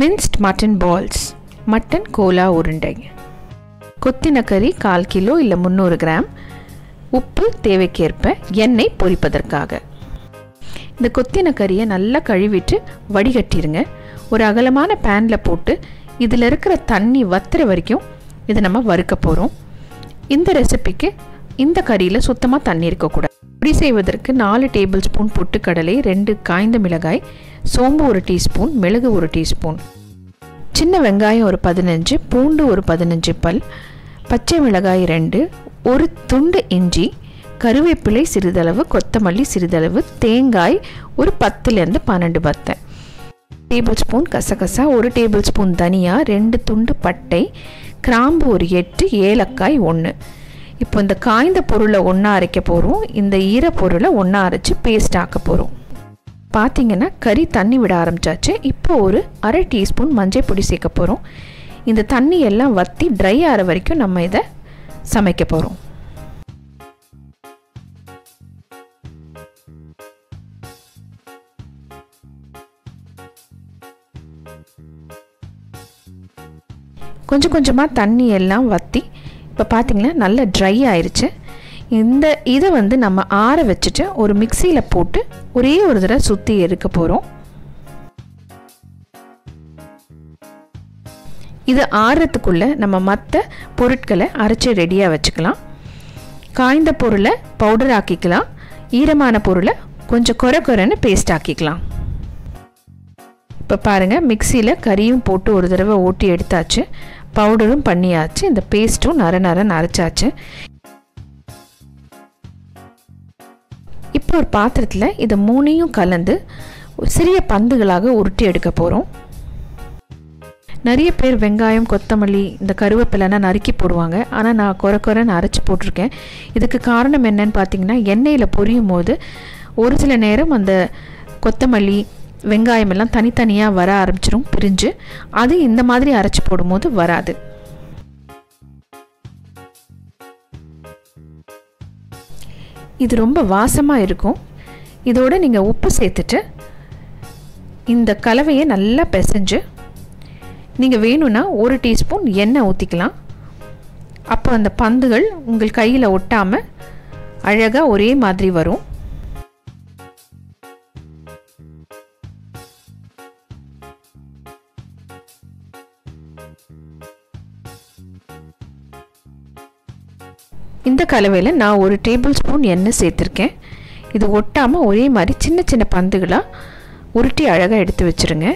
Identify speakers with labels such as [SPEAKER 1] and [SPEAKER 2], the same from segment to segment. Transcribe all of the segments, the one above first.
[SPEAKER 1] Minced mutton balls. Mutton கோலா உருண்டை. கொத்தின கறி கால் கிலோ இல்லை முந்நூறு கிராம். உப்பு தேவைக்கேற்ப எண்ணெய் பொரிப்பதற்காக. இந்த கொத்தின கறியை நல்லா கழுவிட்டு வடிகட்டிடுங்க ஒரு அகலமான பேனில் போட்டு இதில் இருக்கிற தண்ணி வத்துற வரைக்கும் இதை நம்ம வறுக்க போகிறோம் இந்த ரெசிபிக்கு இந்த கறியில் சுத்தமாக தண்ணி இருக்கக்கூடாது. இப்படி செய்வதற்கு நாலு டேபிள் ஸ்பூன் பொட்டுக்கடலை ரெண்டு காய்ந்த மிளகாய் சோம்பு ஒரு டீஸ்பூன் மிளகு ஒரு டீஸ்பூன். சின்ன வெங்காயம் ஒரு பதினஞ்சு பூண்டு ஒரு பதினஞ்சு பல் பச்சை மிளகாய் ரெண்டு ஒரு துண்டு இஞ்சி கருவேப்பிலை சிறிதளவு கொத்தமல்லி சிறிதளவு தேங்காய் ஒரு பத்துலேருந்து பன்னெண்டு பத்தை. டேபிள் ஸ்பூன் கசகசா ஒரு டேபிள் ஸ்பூன் தனியா ரெண்டு துண்டு பட்டை கிராம்பு ஒரு எட்டு ஏலக்காய் ஒன்று இப்போ இந்த காய்ந்த பொருளை ஒன்றா அரைக்க போகிறோம் இந்த ஈர பொருளை ஒன்றா அரைச்சி பேஸ்ட் ஆக்க போகிறோம் பார்த்தீங்கன்னா கறி தண்ணி விட ஆரம்பிச்சாச்சு. இப்போ ஒரு அரை டீஸ்பூன் மஞ்சள் பொடி சேர்க்க போகிறோம் இந்த தண்ணி எல்லாம் வற்றி ட்ரை ஆகிற வரைக்கும் நம்ம இதை சமைக்க போகிறோம் கொஞ்சம் கொஞ்சமாக தண்ணி எல்லாம் வற்றி இப்போ பார்த்திங்கன்னா நல்லா ட்ரை ஆயிடுச்சு இந்த இதை வந்து நம்ம ஆற வச்சுட்டு ஒரு மிக்சியில் போட்டு ஒரே ஒரு தடவை சுற்றி எடுக்க போகிறோம் இது ஆறுறதுக்குள்ளே நம்ம மற்ற பொருட்களை அரைச்சி ரெடியாக வச்சுக்கலாம். காய்ந்த பொருளை பவுடர் ஆக்கிக்கலாம். ஈரமான பொருளை கொஞ்சம் குறை குறைன்னு பேஸ்ட் ஆக்கிக்கலாம். இப்போ பாருங்கள் மிக்சியில் கறியும் போட்டு ஒரு தடவை ஓட்டி எடுத்தாச்சு. பவுடரும் பண்ணியாச்சு. இந்த பேஸ்ட்டும் நர நர நரைச்சாச்சு இப்போ ஒரு பாத்திரத்தில் இதை மூணையும் கலந்து சிறிய பந்துகளாக உருட்டி எடுக்க போகிறோம் நிறைய பேர் வெங்காயம் கொத்தமல்லி இந்த கருவேப்பிலைனா நறுக்கி போடுவாங்க. ஆனால் நான் குறை குறைன்னு அரைச்சி போட்டிருக்கேன். இதுக்கு காரணம் என்னன்னு பார்த்தீங்கன்னா எண்ணெயில் பொரியும் போது ஒரு சில நேரம் அந்த கொத்தமல்லி வெங்காயம் எல்லாம் தனித்தனியாக வர ஆரம்பிச்சிடும் பிரிஞ்சு. அது இந்த மாதிரி அரைச்சி போடும்போது வராது. இது ரொம்ப வாசமாக இருக்கும். இதோடு நீங்கள் உப்பு சேர்த்துட்டு இந்த கலவையை நல்லா பிசைஞ்சு நீங்கள் வேணும்னா ஒரு டீஸ்பூன் எண்ணெய் ஊற்றிக்கலாம் அப்போ அந்த பந்துகள் உங்கள் கையில் ஒட்டாமல் அழகாக ஒரே மாதிரி வரும். இந்த கலவையில் நான் ஒரு டேபிள் ஸ்பூன் எண்ணெய் சேர்த்துருக்கேன். இது ஒட்டாமல் ஒரே மாதிரி சின்ன சின்ன பந்துகளாக உருட்டி அழகாக எடுத்து வச்சுருங்க.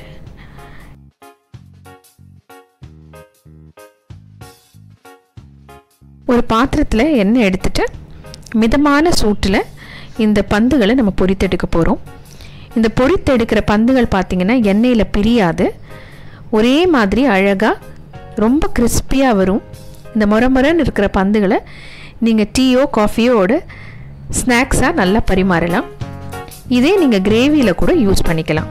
[SPEAKER 1] ஒரு பாத்திரத்தில் எண்ணெய் எடுத்துட்டு மிதமான சூட்டில் இந்த பந்துகளை நம்ம பொறித்தெடுக்க போகிறோம் இந்த பொறித்தெடுக்கிற பந்துகள் பார்த்திங்கன்னா எண்ணெயில் பிரியாது. ஒரே மாதிரி அழகாக ரொம்ப கிறிஸ்பியாக வரும். இந்த முறை முறைன்னு இருக்கிற பந்துகளை நீங்கள் டீயோ காஃபியோட ஸ்நாக்ஸாக நல்லா பரிமாறலாம். இதே நீங்கள் கிரேவியில் கூட யூஸ் பண்ணிக்கலாம்.